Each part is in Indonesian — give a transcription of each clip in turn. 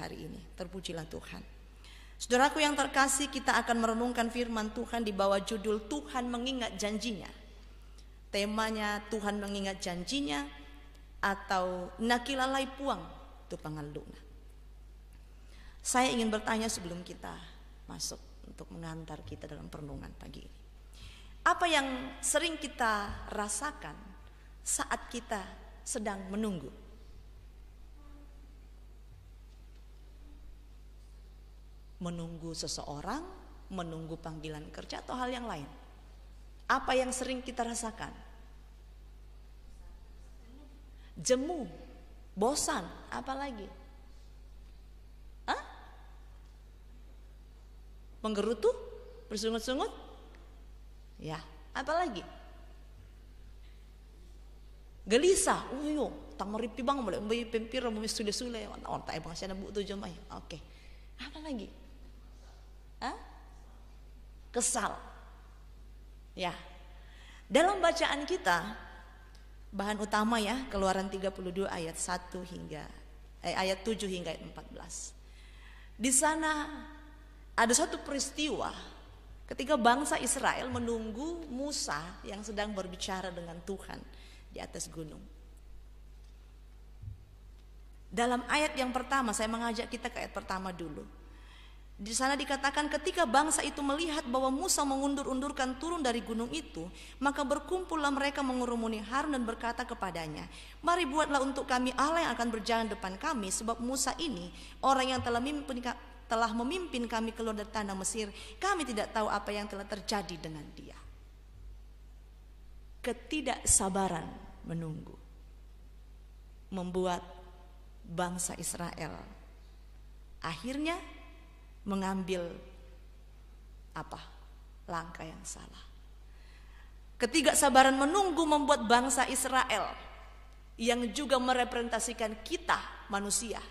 hari ini. Terpujilah Tuhan. Saudaraku yang terkasih, kita akan merenungkan firman Tuhan di bawah judul Tuhan mengingat janjinya. Temanya Tuhan mengingat janjinya atau nakilalai puang tu pangaluna. Saya ingin bertanya sebelum kita masuk untuk mengantar kita dalam perenungan pagi ini. Apa yang sering kita rasakan saat kita sedang menunggu? Menunggu seseorang, menunggu panggilan kerja atau hal yang lain. Apa yang sering kita rasakan? Jemu, bosan, apalagi? Hah? Menggerutu, bersungut-sungut? Ya, apalagi? Gelisah, oh yo, tang meripi bang boleh mbay pempir mo sule sule, on tak bang siya nabu tu jomay. Oke, apa lagi? Hah? Kesal. Ya. Dalam bacaan kita bahan utama ya Keluaran 32 ayat 1 hingga eh, ayat 7 hingga ayat 14. Di sana ada satu peristiwa Ketika bangsa Israel menunggu Musa yang sedang berbicara dengan Tuhan di atas gunung. Dalam ayat yang pertama saya mengajak kita ke ayat pertama dulu. Di sana dikatakan ketika bangsa itu melihat bahwa Musa mengundur-undurkan turun dari gunung itu, maka berkumpullah mereka mengurumuni Harun dan berkata kepadanya, "Mari buatlah untuk kami Allah yang akan berjalan depan kami, sebab Musa ini orang yang telah memimpin telah memimpin kami keluar dari tanah Mesir, kami tidak tahu apa yang telah terjadi dengan dia. Ketidaksabaran menunggu membuat bangsa Israel akhirnya mengambil apa? langkah yang salah. Ketidaksabaran menunggu membuat bangsa Israel yang juga merepresentasikan kita manusia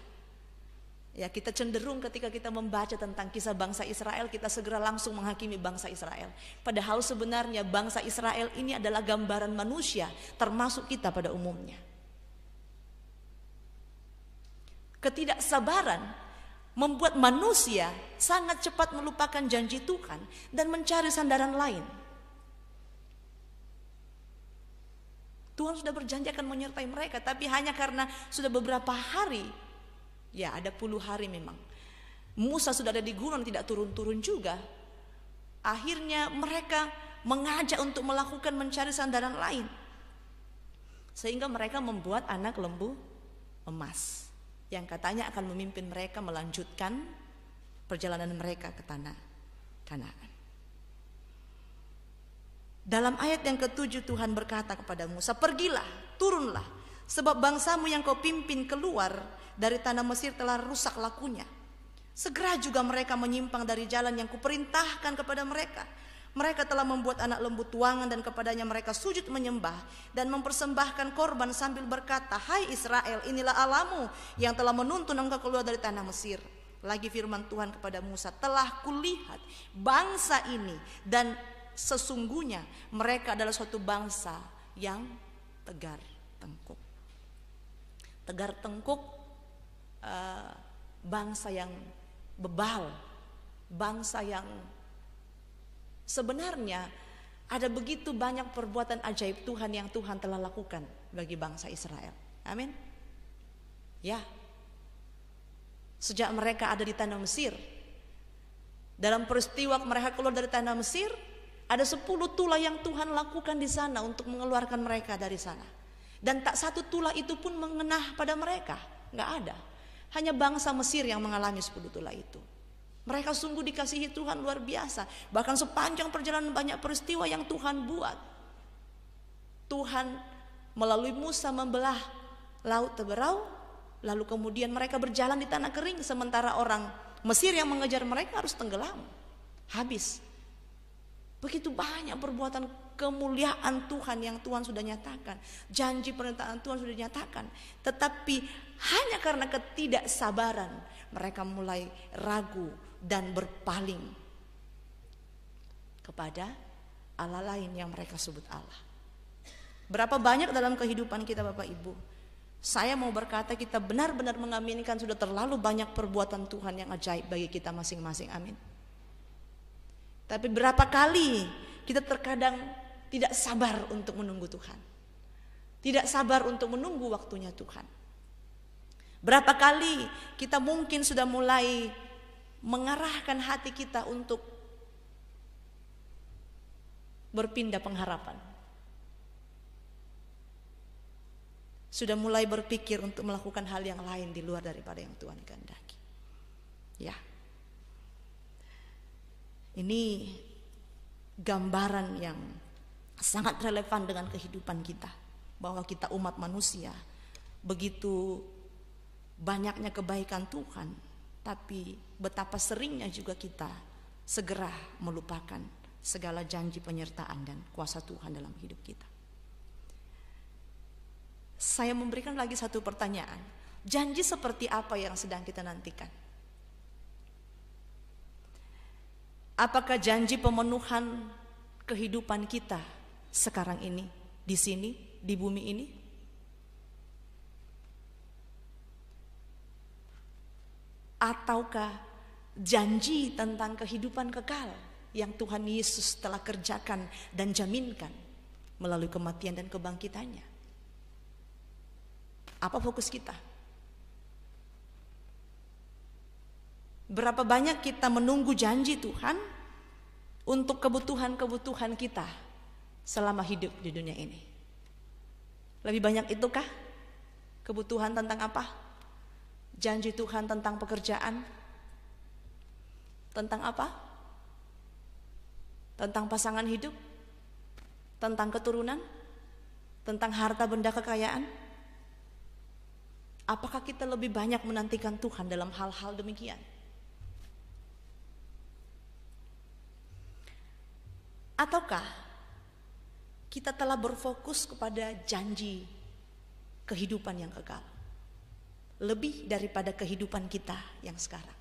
Ya, kita cenderung ketika kita membaca tentang kisah bangsa Israel, kita segera langsung menghakimi bangsa Israel. Padahal sebenarnya bangsa Israel ini adalah gambaran manusia, termasuk kita pada umumnya. Ketidaksabaran membuat manusia sangat cepat melupakan janji Tuhan dan mencari sandaran lain. Tuhan sudah berjanji akan menyertai mereka, tapi hanya karena sudah beberapa hari Ya ada puluh hari memang. Musa sudah ada di gunung tidak turun-turun juga. Akhirnya mereka mengajak untuk melakukan mencari sandaran lain. Sehingga mereka membuat anak lembu emas. Yang katanya akan memimpin mereka melanjutkan perjalanan mereka ke tanah Kanaan. Dalam ayat yang ketujuh Tuhan berkata kepada Musa, "Pergilah, turunlah, sebab bangsamu yang kau pimpin keluar dari tanah Mesir telah rusak lakunya. Segera juga mereka menyimpang dari jalan yang kuperintahkan kepada mereka. Mereka telah membuat anak lembu tuangan dan kepadanya mereka sujud menyembah dan mempersembahkan korban sambil berkata, Hai Israel, inilah alamu yang telah menuntun engkau keluar dari tanah Mesir. Lagi firman Tuhan kepada Musa, telah kulihat bangsa ini dan sesungguhnya mereka adalah suatu bangsa yang tegar tengkuk. Tegar tengkuk uh, bangsa yang bebal, bangsa yang sebenarnya ada begitu banyak perbuatan ajaib Tuhan yang Tuhan telah lakukan bagi bangsa Israel. Amin. Ya. Sejak mereka ada di tanah Mesir, dalam peristiwa mereka keluar dari tanah Mesir, ada sepuluh tulah yang Tuhan lakukan di sana untuk mengeluarkan mereka dari sana. Dan tak satu tulah itu pun mengenah pada mereka, nggak ada. Hanya bangsa Mesir yang mengalami sepuluh tulah itu. Mereka sungguh dikasihi Tuhan luar biasa. Bahkan sepanjang perjalanan banyak peristiwa yang Tuhan buat. Tuhan melalui Musa membelah laut Teberau. Lalu kemudian mereka berjalan di tanah kering. Sementara orang Mesir yang mengejar mereka harus tenggelam. Habis. Begitu banyak perbuatan kemuliaan Tuhan yang Tuhan sudah nyatakan. Janji pernyataan Tuhan sudah nyatakan. Tetapi hanya karena ketidaksabaran mereka mulai ragu dan berpaling kepada Allah lain yang mereka sebut Allah. Berapa banyak dalam kehidupan kita Bapak Ibu Saya mau berkata kita benar-benar mengaminkan sudah terlalu banyak perbuatan Tuhan yang ajaib bagi kita masing-masing. Amin. Tapi berapa kali kita terkadang tidak sabar untuk menunggu Tuhan. Tidak sabar untuk menunggu waktunya Tuhan. Berapa kali kita mungkin sudah mulai mengarahkan hati kita untuk berpindah pengharapan. Sudah mulai berpikir untuk melakukan hal yang lain di luar daripada yang Tuhan kehendaki. Ya. Ini gambaran yang sangat relevan dengan kehidupan kita bahwa kita umat manusia begitu banyaknya kebaikan Tuhan tapi betapa seringnya juga kita segera melupakan segala janji penyertaan dan kuasa Tuhan dalam hidup kita. Saya memberikan lagi satu pertanyaan. Janji seperti apa yang sedang kita nantikan? Apakah janji pemenuhan kehidupan kita sekarang ini, di sini, di bumi ini? Ataukah janji tentang kehidupan kekal yang Tuhan Yesus telah kerjakan dan jaminkan melalui kematian dan kebangkitannya? Apa fokus kita? Berapa banyak kita menunggu janji Tuhan untuk kebutuhan-kebutuhan kita selama hidup di dunia ini? Lebih banyak itukah? Kebutuhan tentang apa? Janji Tuhan tentang pekerjaan? Tentang apa? Tentang pasangan hidup? Tentang keturunan? Tentang harta benda kekayaan? Apakah kita lebih banyak menantikan Tuhan dalam hal-hal demikian? Ataukah kita telah berfokus kepada janji kehidupan yang kekal? Lebih daripada kehidupan kita yang sekarang.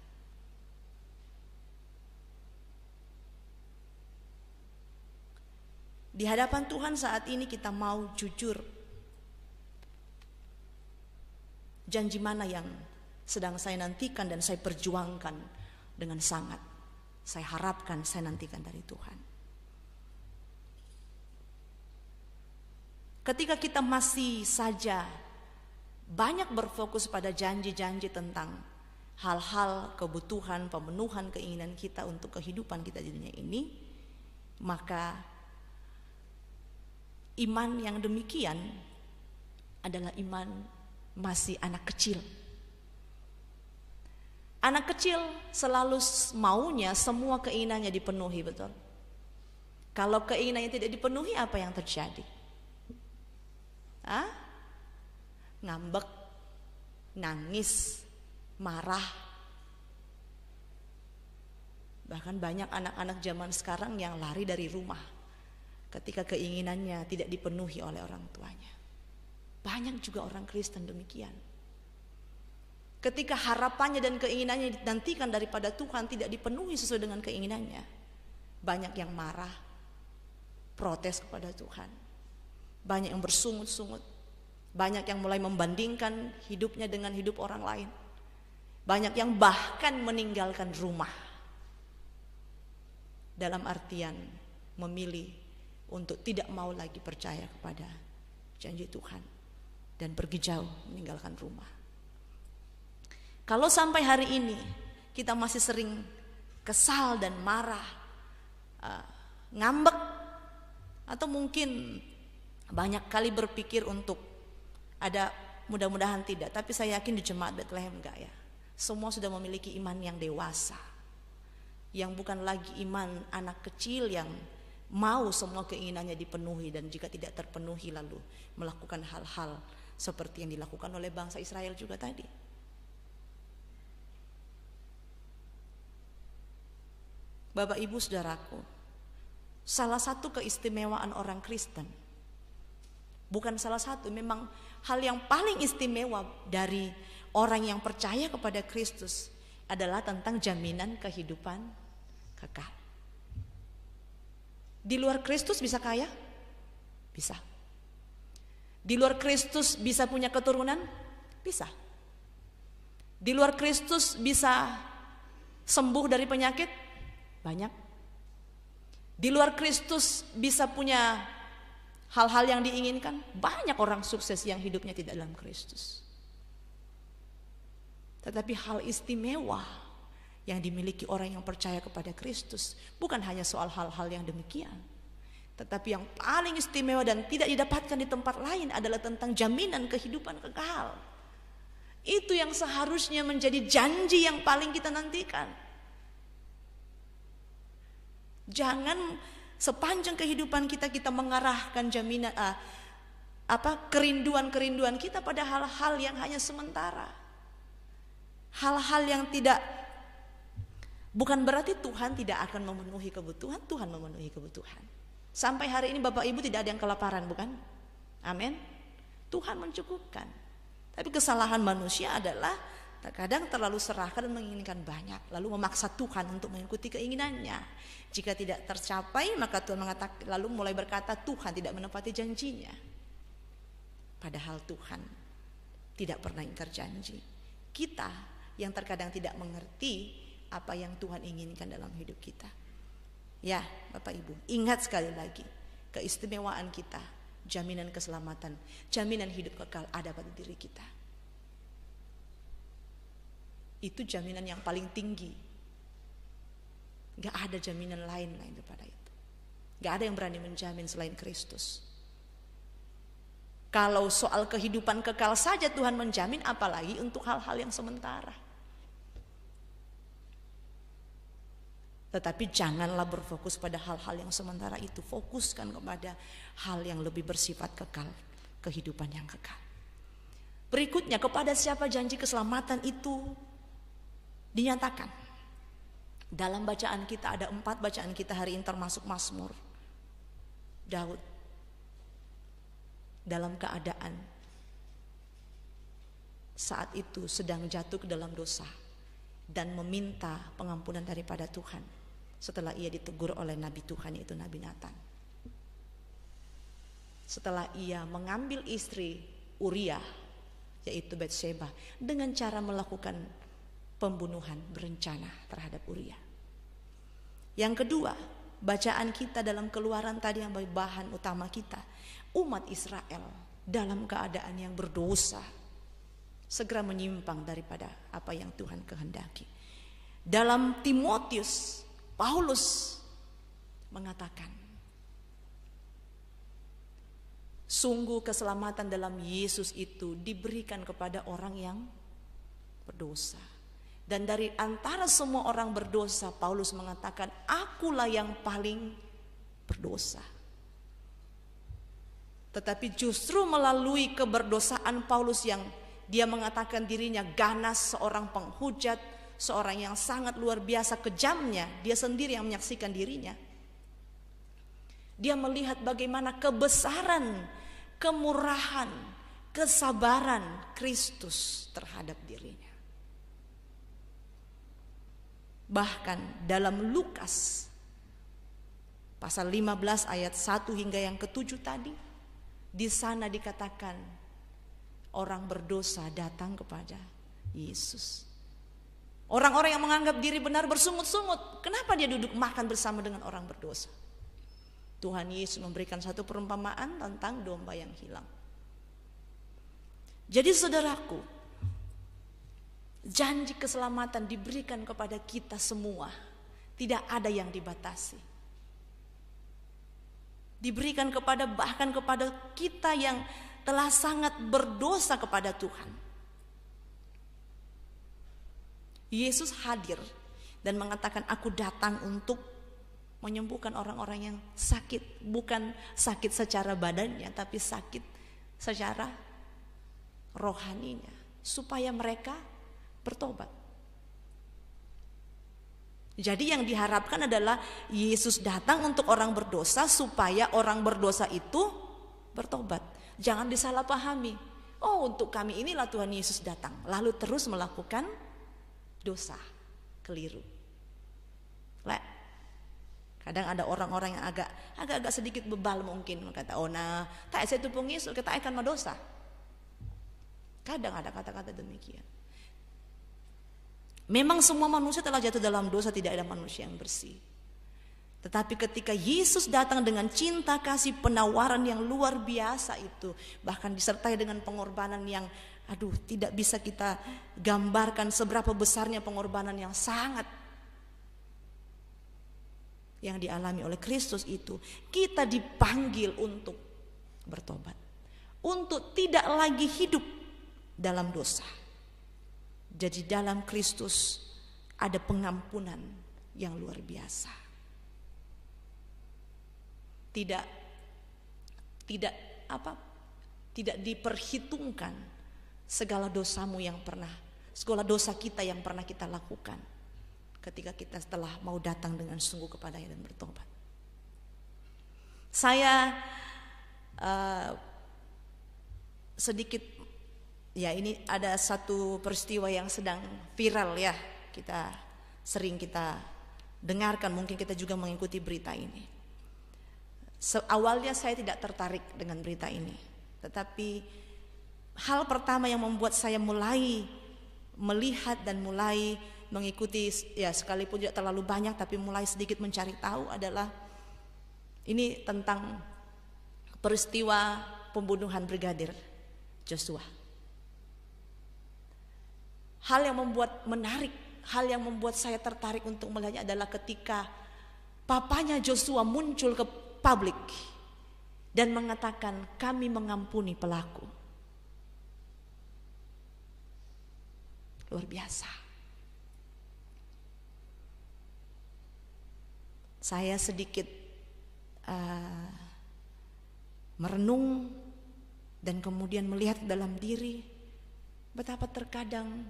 Di hadapan Tuhan saat ini kita mau jujur. Janji mana yang sedang saya nantikan dan saya perjuangkan dengan sangat. Saya harapkan saya nantikan dari Tuhan. Ketika kita masih saja banyak berfokus pada janji-janji tentang hal-hal kebutuhan, pemenuhan keinginan kita untuk kehidupan kita di dunia ini, maka iman yang demikian adalah iman masih anak kecil. Anak kecil selalu maunya semua keinginannya dipenuhi, betul? Kalau keinginannya tidak dipenuhi, apa yang terjadi? ah, ngambek, nangis, marah. Bahkan banyak anak-anak zaman sekarang yang lari dari rumah ketika keinginannya tidak dipenuhi oleh orang tuanya. Banyak juga orang Kristen demikian. Ketika harapannya dan keinginannya dinantikan daripada Tuhan tidak dipenuhi sesuai dengan keinginannya, banyak yang marah, protes kepada Tuhan banyak yang bersungut-sungut. Banyak yang mulai membandingkan hidupnya dengan hidup orang lain. Banyak yang bahkan meninggalkan rumah. Dalam artian memilih untuk tidak mau lagi percaya kepada janji Tuhan dan pergi jauh meninggalkan rumah. Kalau sampai hari ini kita masih sering kesal dan marah, uh, ngambek, atau mungkin banyak kali berpikir untuk ada mudah-mudahan tidak, tapi saya yakin di jemaat Bethlehem enggak ya. Semua sudah memiliki iman yang dewasa. Yang bukan lagi iman anak kecil yang mau semua keinginannya dipenuhi dan jika tidak terpenuhi lalu melakukan hal-hal seperti yang dilakukan oleh bangsa Israel juga tadi. Bapak Ibu Saudaraku, salah satu keistimewaan orang Kristen Bukan salah satu, memang hal yang paling istimewa dari orang yang percaya kepada Kristus adalah tentang jaminan kehidupan kekal. Di luar Kristus bisa kaya? Bisa. Di luar Kristus bisa punya keturunan? Bisa. Di luar Kristus bisa sembuh dari penyakit? Banyak. Di luar Kristus bisa punya hal-hal yang diinginkan? Banyak orang sukses yang hidupnya tidak dalam Kristus. Tetapi hal istimewa yang dimiliki orang yang percaya kepada Kristus bukan hanya soal hal-hal yang demikian. Tetapi yang paling istimewa dan tidak didapatkan di tempat lain adalah tentang jaminan kehidupan kekal. Itu yang seharusnya menjadi janji yang paling kita nantikan. Jangan sepanjang kehidupan kita kita mengarahkan jaminan uh, apa kerinduan-kerinduan kita pada hal-hal yang hanya sementara. Hal-hal yang tidak bukan berarti Tuhan tidak akan memenuhi kebutuhan, Tuhan memenuhi kebutuhan. Sampai hari ini Bapak Ibu tidak ada yang kelaparan, bukan? Amin. Tuhan mencukupkan. Tapi kesalahan manusia adalah terkadang terlalu serahkan dan menginginkan banyak, lalu memaksa Tuhan untuk mengikuti keinginannya. Jika tidak tercapai, maka Tuhan mengatakan lalu mulai berkata Tuhan tidak menepati janjinya. Padahal Tuhan tidak pernah ingkar janji. Kita yang terkadang tidak mengerti apa yang Tuhan inginkan dalam hidup kita. Ya, Bapak Ibu, ingat sekali lagi keistimewaan kita, jaminan keselamatan, jaminan hidup kekal ada pada diri kita. Itu jaminan yang paling tinggi. Gak ada jaminan lain lain daripada itu. Gak ada yang berani menjamin selain Kristus. Kalau soal kehidupan kekal saja Tuhan menjamin, apalagi untuk hal-hal yang sementara. Tetapi janganlah berfokus pada hal-hal yang sementara itu. Fokuskan kepada hal yang lebih bersifat kekal. Kehidupan yang kekal. Berikutnya kepada siapa janji keselamatan itu dinyatakan. Dalam bacaan kita ada empat bacaan kita hari ini termasuk Mazmur. Daud. Dalam keadaan saat itu sedang jatuh ke dalam dosa dan meminta pengampunan daripada Tuhan setelah ia ditegur oleh nabi Tuhan yaitu Nabi Nathan. Setelah ia mengambil istri Uriah yaitu Bathsheba dengan cara melakukan pembunuhan berencana terhadap Uriah. Yang kedua, bacaan kita dalam keluaran tadi yang bahan utama kita, umat Israel dalam keadaan yang berdosa segera menyimpang daripada apa yang Tuhan kehendaki. Dalam Timotius Paulus mengatakan, sungguh keselamatan dalam Yesus itu diberikan kepada orang yang berdosa. Dan dari antara semua orang berdosa, Paulus mengatakan, akulah yang paling berdosa. Tetapi justru melalui keberdosaan Paulus yang dia mengatakan dirinya ganas seorang penghujat, seorang yang sangat luar biasa kejamnya, dia sendiri yang menyaksikan dirinya. Dia melihat bagaimana kebesaran, kemurahan, kesabaran Kristus terhadap dirinya. Bahkan dalam Lukas pasal 15 ayat 1 hingga yang ketujuh tadi, di sana dikatakan orang berdosa datang kepada Yesus. Orang-orang yang menganggap diri benar bersungut-sungut. Kenapa dia duduk makan bersama dengan orang berdosa? Tuhan Yesus memberikan satu perumpamaan tentang domba yang hilang. Jadi saudaraku, janji keselamatan diberikan kepada kita semua. Tidak ada yang dibatasi. Diberikan kepada bahkan kepada kita yang telah sangat berdosa kepada Tuhan. Yesus hadir dan mengatakan aku datang untuk menyembuhkan orang-orang yang sakit, bukan sakit secara badannya tapi sakit secara rohaninya supaya mereka bertobat. Jadi yang diharapkan adalah Yesus datang untuk orang berdosa supaya orang berdosa itu bertobat. Jangan disalahpahami. Oh, untuk kami inilah Tuhan Yesus datang. Lalu terus melakukan dosa, keliru. Lek. Kadang ada orang-orang yang agak agak-agak sedikit bebal mungkin kata oh nah tak saya tu pengis kita akan madosa. Kadang ada kata-kata demikian. Memang semua manusia telah jatuh dalam dosa, tidak ada manusia yang bersih. Tetapi ketika Yesus datang dengan cinta kasih penawaran yang luar biasa itu, bahkan disertai dengan pengorbanan yang aduh tidak bisa kita gambarkan seberapa besarnya pengorbanan yang sangat yang dialami oleh Kristus itu, kita dipanggil untuk bertobat. Untuk tidak lagi hidup dalam dosa. Jadi dalam Kristus ada pengampunan yang luar biasa. Tidak tidak apa? Tidak diperhitungkan segala dosamu yang pernah, segala dosa kita yang pernah kita lakukan ketika kita setelah mau datang dengan sungguh kepada dan bertobat. Saya uh, sedikit ya ini ada satu peristiwa yang sedang viral ya kita sering kita dengarkan mungkin kita juga mengikuti berita ini. Awalnya saya tidak tertarik dengan berita ini, tetapi hal pertama yang membuat saya mulai melihat dan mulai mengikuti ya sekalipun tidak terlalu banyak tapi mulai sedikit mencari tahu adalah ini tentang peristiwa pembunuhan brigadir Joshua. Hal yang membuat menarik, hal yang membuat saya tertarik untuk melihatnya adalah ketika papanya Joshua muncul ke publik dan mengatakan kami mengampuni pelaku. Luar biasa. saya sedikit uh, merenung dan kemudian melihat dalam diri betapa terkadang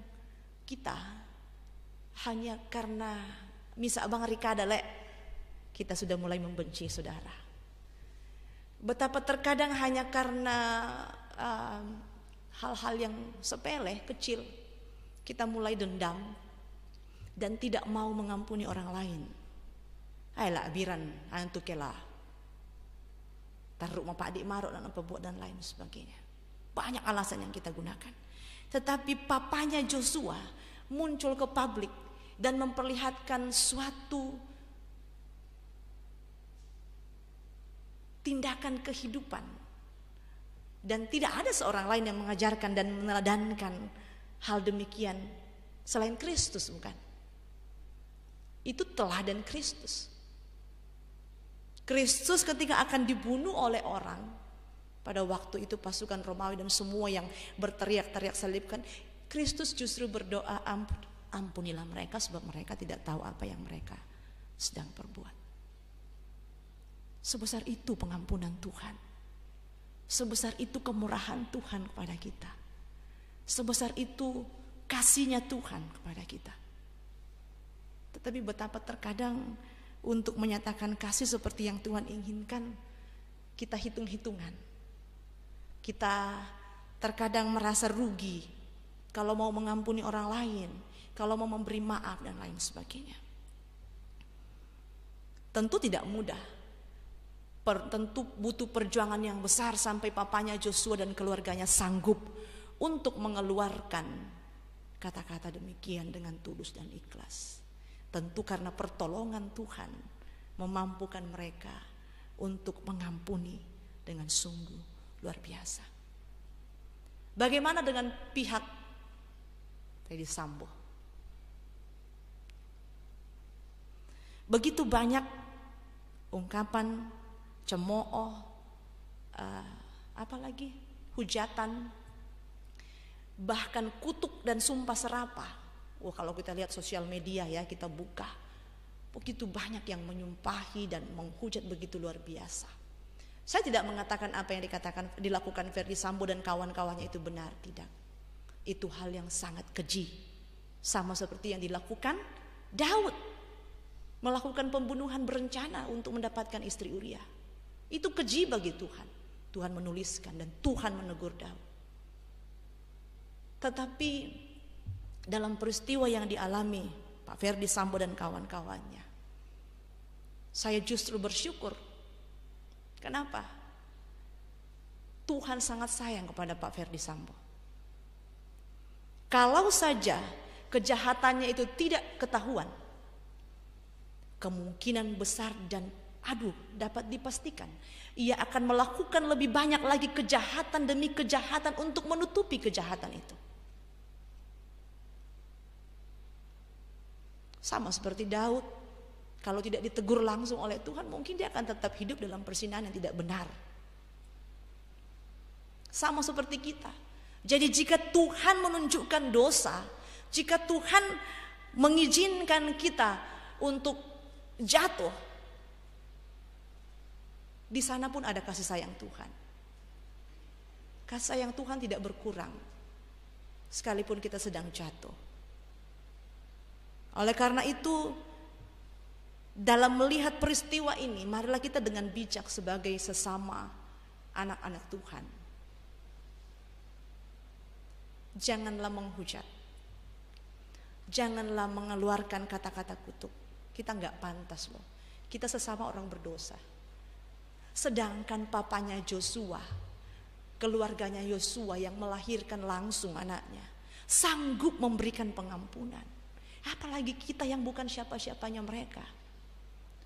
kita hanya karena misa Bang Rika lek kita sudah mulai membenci saudara. Betapa terkadang hanya karena hal hal-hal yang sepele, kecil, kita mulai dendam dan tidak mau mengampuni orang lain. Ayolah abiran antu kela. Taruh pak adik maruk dan apa buat dan lain sebagainya. Banyak alasan yang kita gunakan. Tetapi papanya Joshua muncul ke publik dan memperlihatkan suatu tindakan kehidupan. Dan tidak ada seorang lain yang mengajarkan dan meneladankan hal demikian selain Kristus bukan? Itu teladan Kristus. Kristus ketika akan dibunuh oleh orang pada waktu itu pasukan Romawi dan semua yang berteriak-teriak salibkan Kristus justru berdoa ampun, ampunilah mereka sebab mereka tidak tahu apa yang mereka sedang perbuat. Sebesar itu pengampunan Tuhan. Sebesar itu kemurahan Tuhan kepada kita. Sebesar itu kasihnya Tuhan kepada kita. Tetapi betapa terkadang untuk menyatakan kasih seperti yang Tuhan inginkan, kita hitung-hitungan. Kita terkadang merasa rugi kalau mau mengampuni orang lain, kalau mau memberi maaf dan lain sebagainya. Tentu tidak mudah. Per, tentu butuh perjuangan yang besar sampai papanya Joshua dan keluarganya sanggup untuk mengeluarkan kata-kata demikian dengan tulus dan ikhlas. Tentu karena pertolongan Tuhan memampukan mereka untuk mengampuni dengan sungguh luar biasa. Bagaimana dengan pihak Teddy Sambo? Begitu banyak ungkapan cemooh, uh, apa lagi hujatan, bahkan kutuk dan sumpah serapah Wah kalau kita lihat sosial media ya kita buka begitu banyak yang menyumpahi dan menghujat begitu luar biasa. Saya tidak mengatakan apa yang dikatakan dilakukan Ferdi Sambo dan kawan-kawannya itu benar, tidak. Itu hal yang sangat keji. Sama seperti yang dilakukan Daud melakukan pembunuhan berencana untuk mendapatkan istri Uria. Itu keji bagi Tuhan. Tuhan menuliskan dan Tuhan menegur Daud. Tetapi dalam peristiwa yang dialami Pak Ferdi Sambo dan kawan-kawannya. Saya justru bersyukur. Kenapa? Tuhan sangat sayang kepada Pak Ferdi Sambo. Kalau saja kejahatannya itu tidak ketahuan, kemungkinan besar dan aduh dapat dipastikan ia akan melakukan lebih banyak lagi kejahatan demi kejahatan untuk menutupi kejahatan itu. Sama seperti Daud, kalau tidak ditegur langsung oleh Tuhan, mungkin dia akan tetap hidup dalam persinahan yang tidak benar. Sama seperti kita. Jadi jika Tuhan menunjukkan dosa, jika Tuhan mengizinkan kita untuk jatuh, di sana pun ada kasih sayang Tuhan. Kasih sayang Tuhan tidak berkurang, sekalipun kita sedang jatuh. Oleh karena itu, dalam melihat peristiwa ini, marilah kita dengan bijak sebagai sesama anak-anak Tuhan. Janganlah menghujat. Janganlah mengeluarkan kata-kata kutuk. Kita nggak pantas loh. Kita sesama orang berdosa. Sedangkan papanya Joshua, keluarganya Yosua yang melahirkan langsung anaknya, sanggup memberikan pengampunan. Apalagi kita yang bukan siapa-siapanya mereka.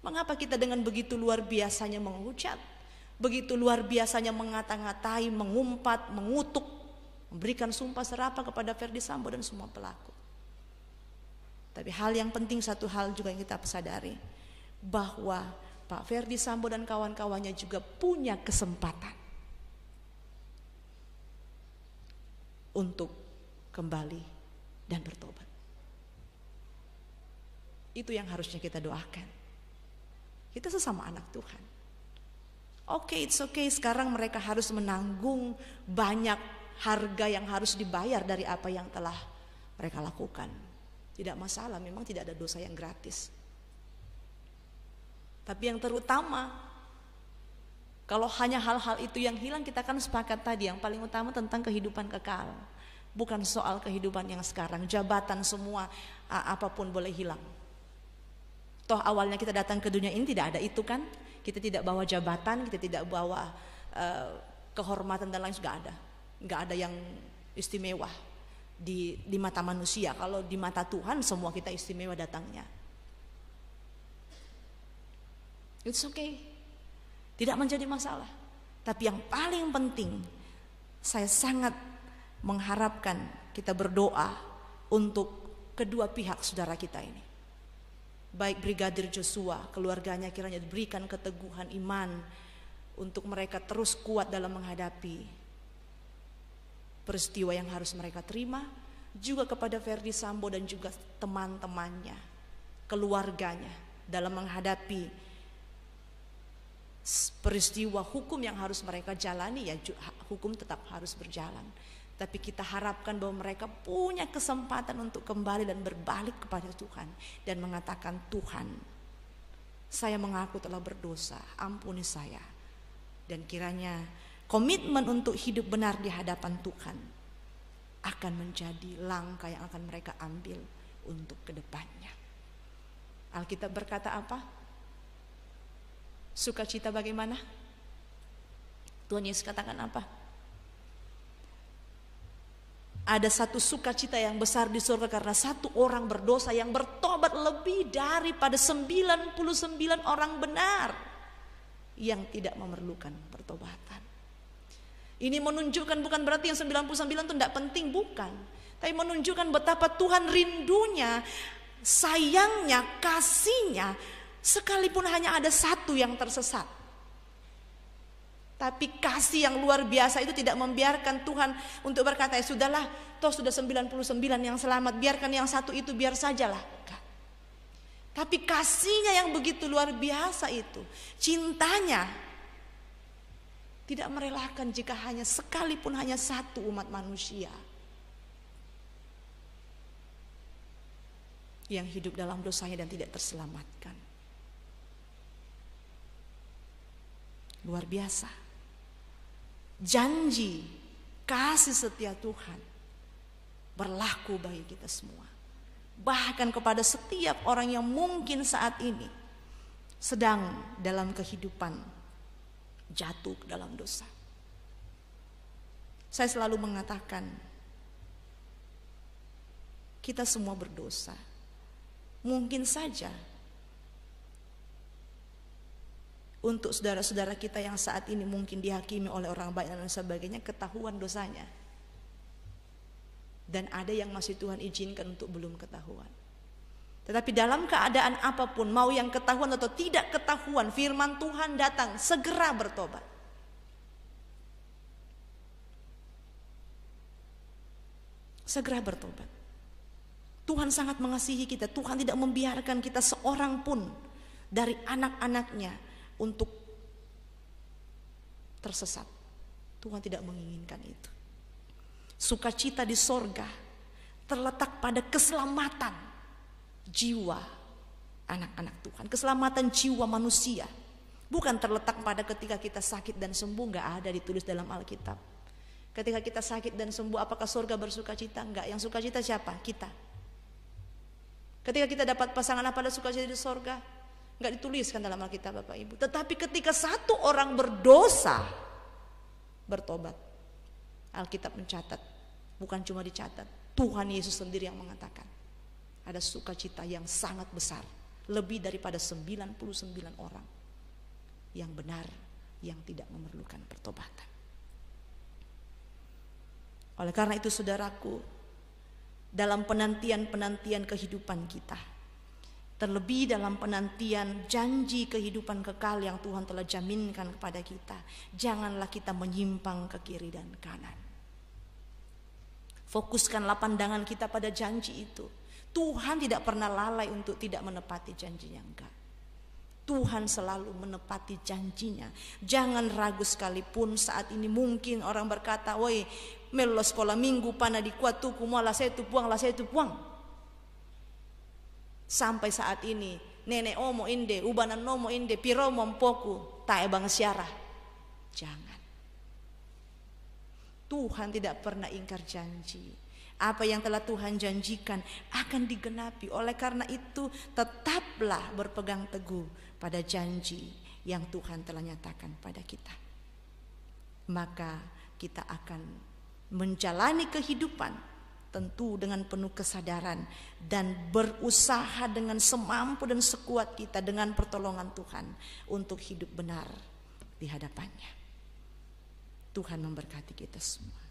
Mengapa kita dengan begitu luar biasanya mengucap, begitu luar biasanya mengata-ngatai, mengumpat, mengutuk, memberikan sumpah serapa kepada Ferdi Sambo dan semua pelaku. Tapi hal yang penting satu hal juga yang kita sadari bahwa Pak Ferdi Sambo dan kawan-kawannya juga punya kesempatan untuk kembali dan bertobat. Itu yang harusnya kita doakan. Kita sesama anak Tuhan. Oke, okay, it's okay. Sekarang mereka harus menanggung banyak harga yang harus dibayar dari apa yang telah mereka lakukan. Tidak masalah, memang tidak ada dosa yang gratis. Tapi yang terutama, kalau hanya hal-hal itu yang hilang, kita kan sepakat tadi yang paling utama tentang kehidupan kekal. Bukan soal kehidupan yang sekarang, jabatan semua, apa pun boleh hilang. Toh awalnya kita datang ke dunia ini tidak ada itu kan? Kita tidak bawa jabatan, kita tidak bawa uh, kehormatan dan lain juga ada. Nggak ada yang istimewa di di mata manusia. Kalau di mata Tuhan semua kita istimewa datangnya. It's okay. Tidak menjadi masalah. Tapi yang paling penting saya sangat mengharapkan kita berdoa untuk kedua pihak saudara kita ini baik Brigadir Joshua, keluarganya kiranya diberikan keteguhan iman untuk mereka terus kuat dalam menghadapi peristiwa yang harus mereka terima, juga kepada Ferdi Sambo dan juga teman-temannya, keluarganya dalam menghadapi peristiwa hukum yang harus mereka jalani ya hukum tetap harus berjalan. Tapi kita harapkan bahwa mereka punya kesempatan untuk kembali dan berbalik kepada Tuhan dan mengatakan Tuhan, saya mengaku telah berdosa, ampuni saya. Dan kiranya komitmen untuk hidup benar di hadapan Tuhan akan menjadi langkah yang akan mereka ambil untuk ke depannya. Alkitab berkata apa? Sukacita bagaimana? Tuhan Yesus katakan apa? Ada satu sukacita yang besar di surga karena satu orang berdosa yang bertobat lebih daripada 99 orang benar yang tidak memerlukan pertobatan. Ini menunjukkan bukan berarti yang 99 itu tidak penting, bukan. Tapi menunjukkan betapa Tuhan rindunya, sayangnya, kasihnya, sekalipun hanya ada satu yang tersesat. Tapi kasih yang luar biasa itu tidak membiarkan Tuhan untuk berkata, ya sudahlah, toh sudah 99 yang selamat, biarkan yang satu itu biar sajalah. Tapi kasihnya yang begitu luar biasa itu, cintanya tidak merelakan jika hanya sekalipun hanya satu umat manusia yang hidup dalam dosanya dan tidak terselamatkan. Luar biasa janji kasih setia Tuhan berlaku bagi kita semua. Bahkan kepada setiap orang yang mungkin saat ini sedang dalam kehidupan jatuh dalam dosa. Saya selalu mengatakan, kita semua berdosa. Mungkin saja untuk saudara-saudara kita yang saat ini mungkin dihakimi oleh orang baik dan sebagainya ketahuan dosanya. Dan ada yang masih Tuhan izinkan untuk belum ketahuan. Tetapi dalam keadaan apa pun, mau yang ketahuan atau tidak ketahuan, firman Tuhan datang, segera bertobat. Segera bertobat. Tuhan sangat mengasihi kita. Tuhan tidak membiarkan kita seorang pun dari anak-anaknya untuk tersesat. Tuhan tidak menginginkan itu. Sukacita di sorga terletak pada keselamatan jiwa anak-anak Tuhan. Keselamatan jiwa manusia. Bukan terletak pada ketika kita sakit dan sembuh. Nggak ada ditulis dalam Alkitab. Ketika kita sakit dan sembuh apakah surga bersukacita? Enggak. Yang sukacita siapa? Kita. Ketika kita dapat pasangan apa ada sukacita di sorga? Nggak dituliskan dalam Alkitab Bapak Ibu. Tetapi ketika satu orang berdosa bertobat, Alkitab mencatat, bukan cuma dicatat, Tuhan Yesus sendiri yang mengatakan ada sukacita yang sangat besar, lebih daripada 99 orang yang benar yang tidak memerlukan pertobatan. Oleh karena itu saudaraku, dalam penantian-penantian kehidupan kita, Terlebih dalam penantian janji kehidupan kekal yang Tuhan telah jaminkan kepada kita. Janganlah kita menyimpang ke kiri dan kanan. Fokuskanlah pandangan kita pada janji itu. Tuhan tidak pernah lalai untuk tidak menepati janjinya enggak. Tuhan selalu menepati janjinya. Jangan ragu sekalipun saat ini mungkin orang berkata, "Woi, melo sekolah minggu pana di kuat tuku malah saya tu puang, lah saya tu puang." Sampai saat ini nenek omo inde, ubanan nomo inde, piro mompoku, tae bang siara. Jangan. Tuhan tidak pernah ingkar janji. Apa yang telah Tuhan janjikan akan digenapi. Oleh karena itu tetaplah berpegang teguh pada janji yang Tuhan telah nyatakan pada kita. Maka kita akan menjalani kehidupan tentu dengan penuh kesadaran dan berusaha dengan semampu dan sekuat kita dengan pertolongan Tuhan untuk hidup benar di hadapannya. Tuhan memberkati kita semua.